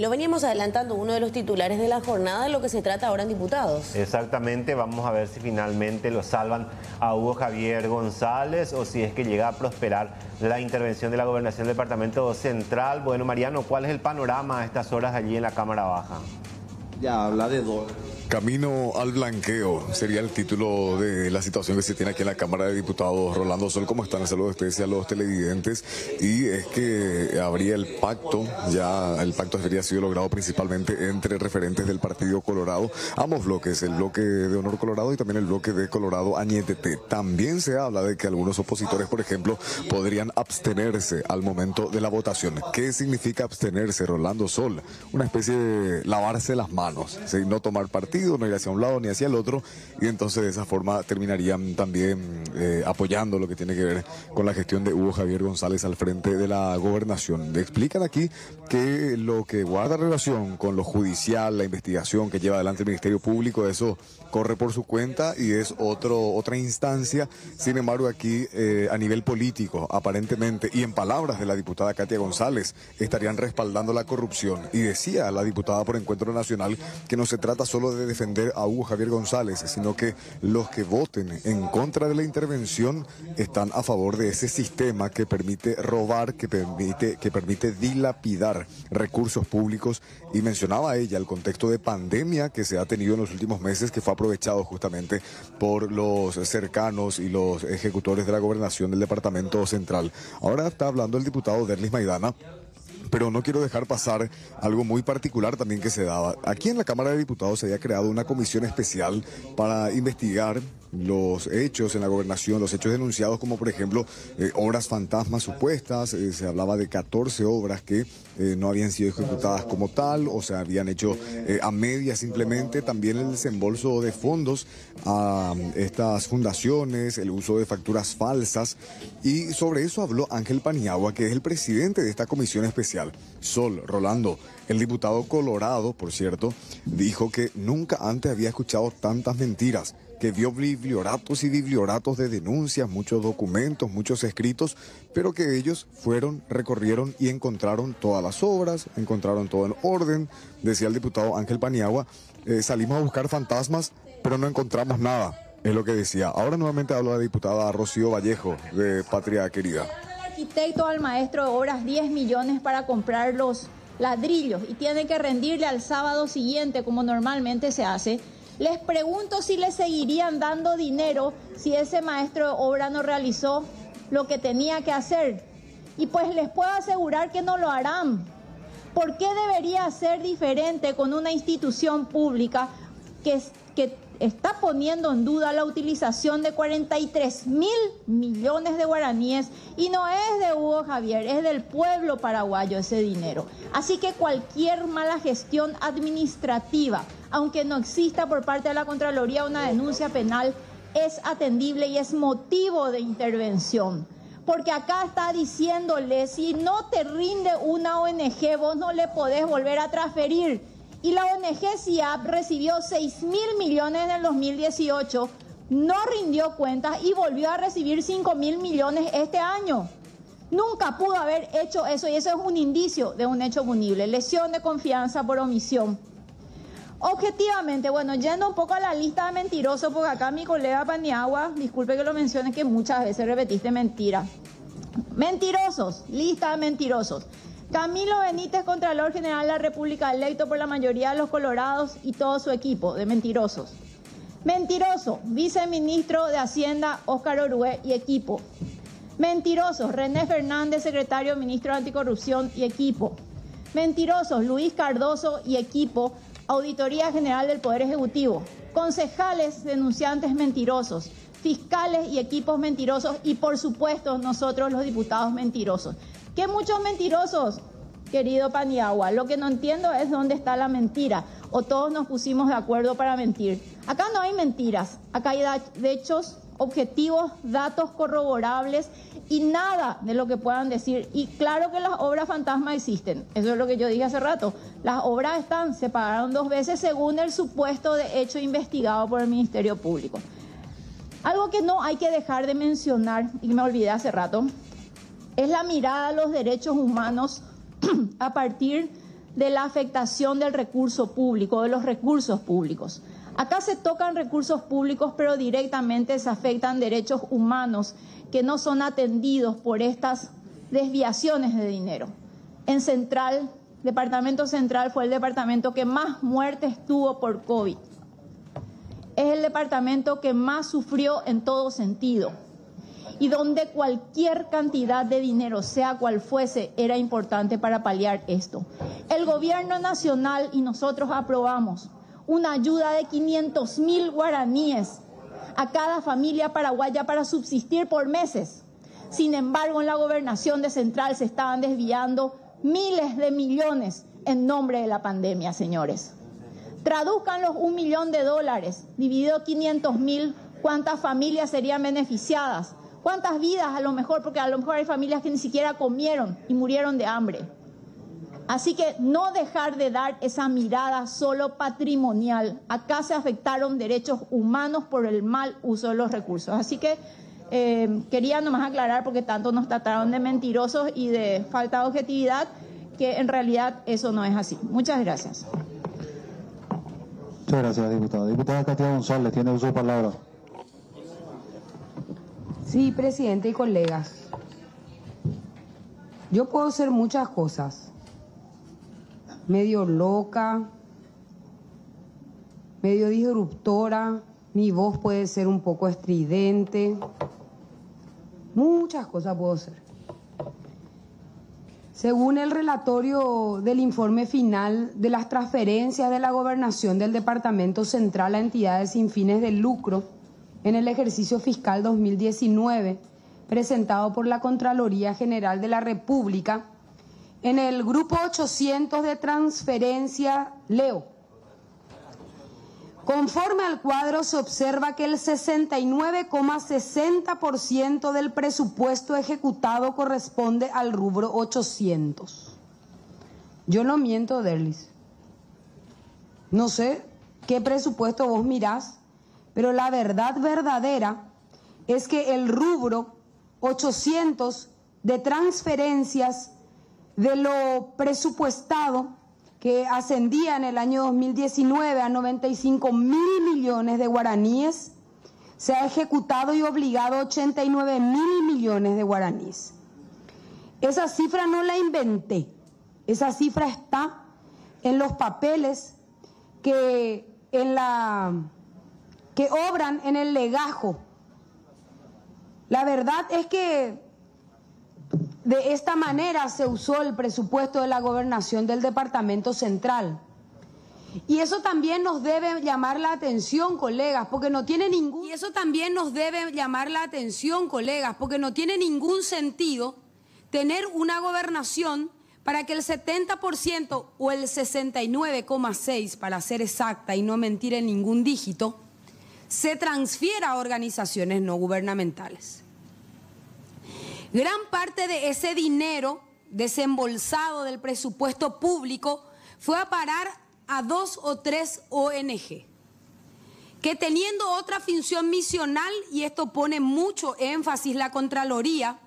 Lo veníamos adelantando, uno de los titulares de la jornada, de lo que se trata ahora en diputados. Exactamente, vamos a ver si finalmente lo salvan a Hugo Javier González o si es que llega a prosperar la intervención de la gobernación del departamento central. Bueno, Mariano, ¿cuál es el panorama a estas horas allí en la Cámara Baja? Ya habla de dos Camino al blanqueo sería el título de la situación que se tiene aquí en la Cámara de Diputados. Rolando Sol, ¿cómo están? Saludos especial a los televidentes. Y es que habría el pacto, ya el pacto habría sido logrado principalmente entre referentes del Partido Colorado, ambos bloques, el bloque de Honor Colorado y también el bloque de Colorado Añetete. También se habla de que algunos opositores, por ejemplo, podrían abstenerse al momento de la votación. ¿Qué significa abstenerse, Rolando Sol? Una especie de lavarse las manos, no tomar partido no ir hacia un lado ni hacia el otro, y entonces de esa forma terminarían también eh, apoyando lo que tiene que ver con la gestión de Hugo Javier González al frente de la gobernación. Le explican aquí que lo que guarda relación con lo judicial, la investigación que lleva adelante el Ministerio Público, eso corre por su cuenta y es otro, otra instancia. Sin embargo, aquí eh, a nivel político, aparentemente, y en palabras de la diputada Katia González, estarían respaldando la corrupción. Y decía la diputada por Encuentro Nacional que no se trata solo de defender a Hugo Javier González, sino que los que voten en contra de la intervención están a favor de ese sistema que permite robar, que permite, que permite dilapidar recursos públicos. Y mencionaba ella el contexto de pandemia que se ha tenido en los últimos meses, que fue aprovechado justamente por los cercanos y los ejecutores de la gobernación del departamento central. Ahora está hablando el diputado Derlis Maidana pero no quiero dejar pasar algo muy particular también que se daba. Aquí en la Cámara de Diputados se había creado una comisión especial para investigar los hechos en la gobernación, los hechos denunciados como por ejemplo eh, obras fantasmas supuestas, eh, se hablaba de 14 obras que eh, no habían sido ejecutadas como tal o se habían hecho a media simplemente, también el desembolso de fondos a estas fundaciones, el uso de facturas falsas. Y sobre eso habló Ángel Paniagua, que es el presidente de esta comisión especial. Sol, Rolando, el diputado Colorado, por cierto, dijo que nunca antes había escuchado tantas mentiras que vio biblioratos y biblioratos de denuncias, muchos documentos, muchos escritos, pero que ellos fueron, recorrieron y encontraron todas las obras, encontraron todo en orden. Decía el diputado Ángel Paniagua, eh, salimos a buscar fantasmas, pero no encontramos nada, es lo que decía. Ahora nuevamente habla la diputada Rocío Vallejo, de Patria Querida. Arquitecto al maestro de obras 10 millones para comprar los ladrillos y tiene que rendirle al sábado siguiente como normalmente se hace les pregunto si le seguirían dando dinero si ese maestro de obra no realizó lo que tenía que hacer. Y pues les puedo asegurar que no lo harán. ¿Por qué debería ser diferente con una institución pública que, que está poniendo en duda la utilización de 43 mil millones de guaraníes y no es de Hugo Javier, es del pueblo paraguayo ese dinero. Así que cualquier mala gestión administrativa, aunque no exista por parte de la Contraloría una denuncia penal, es atendible y es motivo de intervención. Porque acá está diciéndole, si no te rinde una ONG, vos no le podés volver a transferir y la ONG CIAP recibió 6 mil millones en el 2018, no rindió cuentas y volvió a recibir 5 mil millones este año. Nunca pudo haber hecho eso y eso es un indicio de un hecho punible, lesión de confianza por omisión. Objetivamente, bueno, yendo un poco a la lista de mentirosos, porque acá mi colega Paniagua, disculpe que lo mencione, que muchas veces repetiste mentira. Mentirosos, lista de mentirosos. Camilo Benítez, Contralor General de la República, electo por la mayoría de los colorados y todo su equipo de mentirosos. Mentiroso, viceministro de Hacienda, Óscar Orué y equipo. Mentirosos, René Fernández, secretario ministro de Anticorrupción y equipo. Mentirosos, Luis Cardoso y equipo, Auditoría General del Poder Ejecutivo. Concejales, denunciantes mentirosos. Fiscales y equipos mentirosos. Y por supuesto, nosotros los diputados mentirosos. ¿Qué muchos mentirosos, querido Paniagua? Lo que no entiendo es dónde está la mentira. O todos nos pusimos de acuerdo para mentir. Acá no hay mentiras, acá hay hechos objetivos, datos corroborables y nada de lo que puedan decir. Y claro que las obras fantasma existen, eso es lo que yo dije hace rato. Las obras están, se pagaron dos veces según el supuesto de hecho investigado por el Ministerio Público. Algo que no hay que dejar de mencionar, y me olvidé hace rato, es la mirada a los derechos humanos a partir de la afectación del recurso público, de los recursos públicos. Acá se tocan recursos públicos, pero directamente se afectan derechos humanos que no son atendidos por estas desviaciones de dinero. En Central, Departamento Central fue el departamento que más muertes tuvo por COVID. Es el departamento que más sufrió en todo sentido y donde cualquier cantidad de dinero, sea cual fuese, era importante para paliar esto. El gobierno nacional y nosotros aprobamos una ayuda de 500 mil guaraníes a cada familia paraguaya para subsistir por meses. Sin embargo, en la gobernación de Central se estaban desviando miles de millones en nombre de la pandemia, señores. Traduzcan los un millón de dólares, dividido 500 mil, ¿cuántas familias serían beneficiadas? ¿Cuántas vidas a lo mejor? Porque a lo mejor hay familias que ni siquiera comieron y murieron de hambre. Así que no dejar de dar esa mirada solo patrimonial. Acá se afectaron derechos humanos por el mal uso de los recursos. Así que eh, quería nomás aclarar, porque tanto nos trataron de mentirosos y de falta de objetividad, que en realidad eso no es así. Muchas gracias. Muchas gracias, diputada. Diputada Katia González, tiene uso de palabra. Sí, presidente y colegas. Yo puedo ser muchas cosas. Medio loca, medio disruptora, mi voz puede ser un poco estridente. Muchas cosas puedo ser. Según el relatorio del informe final de las transferencias de la gobernación del Departamento Central a entidades sin fines de lucro, en el ejercicio fiscal 2019 presentado por la Contraloría General de la República, en el grupo 800 de transferencia Leo. Conforme al cuadro se observa que el 69,60% del presupuesto ejecutado corresponde al rubro 800. Yo no miento, Derlis. No sé qué presupuesto vos mirás pero la verdad verdadera es que el rubro 800 de transferencias de lo presupuestado que ascendía en el año 2019 a 95 mil millones de guaraníes, se ha ejecutado y obligado 89 mil millones de guaraníes. Esa cifra no la inventé, esa cifra está en los papeles que en la que obran en el legajo. La verdad es que de esta manera se usó el presupuesto de la gobernación del Departamento Central. Y eso también nos debe llamar la atención, colegas, porque no tiene ningún Y eso también nos debe llamar la atención, colegas, porque no tiene ningún sentido tener una gobernación para que el 70% o el 69,6 para ser exacta y no mentir en ningún dígito se transfiera a organizaciones no gubernamentales. Gran parte de ese dinero desembolsado del presupuesto público fue a parar a dos o tres ONG, que teniendo otra función misional, y esto pone mucho énfasis la Contraloría,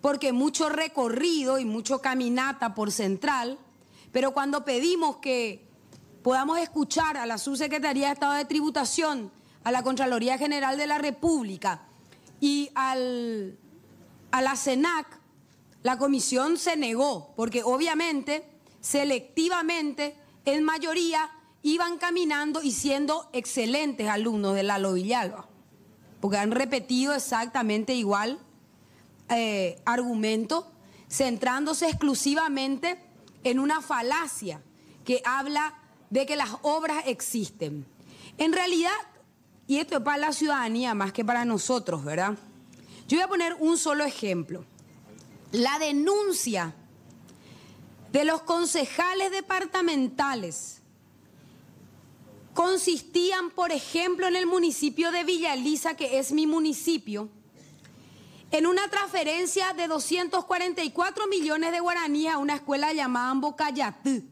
porque mucho recorrido y mucho caminata por central, pero cuando pedimos que podamos escuchar a la Subsecretaría de Estado de Tributación a la Contraloría General de la República y al, a la CENAC, la comisión se negó, porque obviamente, selectivamente, en mayoría, iban caminando y siendo excelentes alumnos de Lalo Villalba, porque han repetido exactamente igual eh, argumento, centrándose exclusivamente en una falacia que habla de que las obras existen. En realidad, y esto es para la ciudadanía más que para nosotros, ¿verdad? Yo voy a poner un solo ejemplo. La denuncia de los concejales departamentales consistían, por ejemplo, en el municipio de Villa Elisa, que es mi municipio, en una transferencia de 244 millones de guaraníes a una escuela llamada Bocayatú.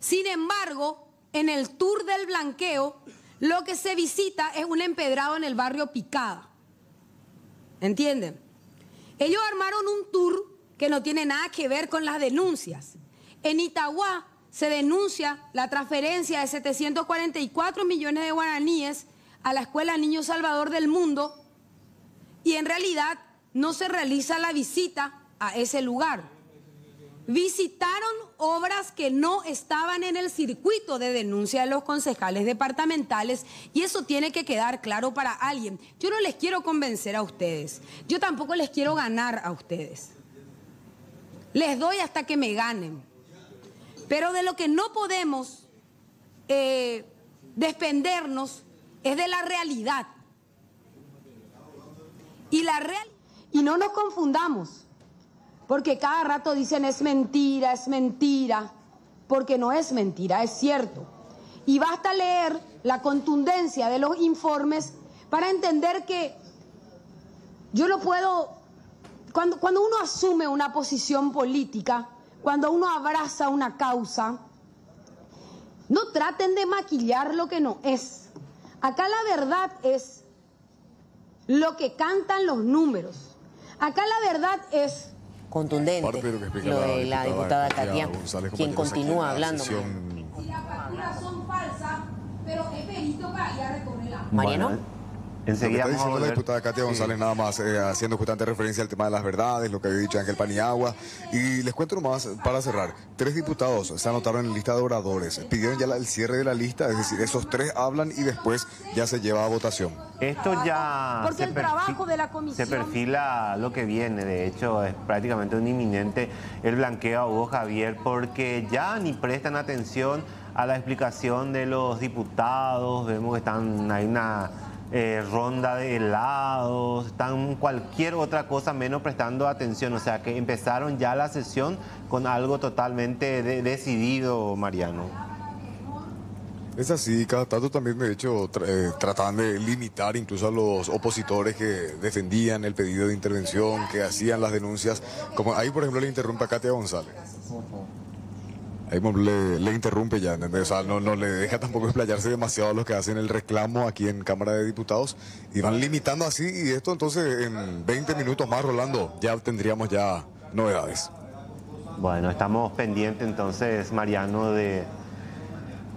Sin embargo, en el tour del blanqueo lo que se visita es un empedrado en el barrio Picada. ¿Entienden? Ellos armaron un tour que no tiene nada que ver con las denuncias. En Itagua se denuncia la transferencia de 744 millones de guaraníes a la Escuela Niño Salvador del Mundo y en realidad no se realiza la visita a ese lugar. Visitaron obras que no estaban en el circuito de denuncia de los concejales departamentales y eso tiene que quedar claro para alguien. Yo no les quiero convencer a ustedes, yo tampoco les quiero ganar a ustedes. Les doy hasta que me ganen. Pero de lo que no podemos eh, es de la realidad. Y la real Y no nos confundamos, porque cada rato dicen es mentira, es mentira, porque no es mentira, es cierto. Y basta leer la contundencia de los informes para entender que yo no puedo, cuando, cuando uno asume una posición política, cuando uno abraza una causa, no traten de maquillar lo que no es. Acá la verdad es lo que cantan los números. Acá la verdad es Contundente. Parte de lo que explica lo la de la diputada Katia, González, quien continúa la hablando. Si las facturas son falsas, pero es perito para ir a recorrer la... Mariano. Bueno, Lo que enseguida está diciendo la diputada Katia González nada más, eh, haciendo justamente referencia al tema de las verdades, lo que había dicho Ángel Paniagua. Y les cuento nomás, para cerrar, tres diputados se anotaron en la lista de oradores. Pidieron ya la- el cierre de la lista, es decir, esos tres hablan y después ya se lleva a votación. Esto ya Porque se, el trabajo de la comisión- se perfila lo que viene, de hecho es prácticamente un inminente el blanqueo a Hugo Javier porque ya ni prestan atención a la explicación de los diputados, vemos que están, hay una eh, ronda de helados, están cualquier otra cosa menos prestando atención, o sea que empezaron ya la sesión con algo totalmente de- decidido, Mariano. Es así, cada tanto también de hecho tra- eh, trataban de limitar incluso a los opositores que defendían el pedido de intervención, que hacían las denuncias. Como ahí por ejemplo le interrumpe a Katia González. Ahí le interrumpe ya, ¿entendés? O sea, no, no le deja tampoco explayarse demasiado a los que hacen el reclamo aquí en Cámara de Diputados y van limitando así y esto entonces en 20 minutos más, Rolando, ya tendríamos ya novedades. Bueno, estamos pendientes entonces, Mariano, de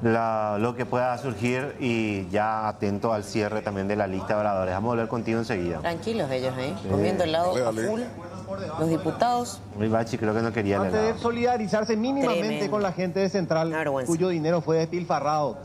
la- lo que pueda surgir y ya atento al cierre también de la lista de oradores. Vamos a volver contigo enseguida. Tranquilos ellos, ¿eh? Comiendo helado Dale, a dale. full. Los diputados. Hoy Bachi creo que no quería Antes de solidarizarse mínimamente Tremendo. con la gente de Central, cuyo dinero fue despilfarrado.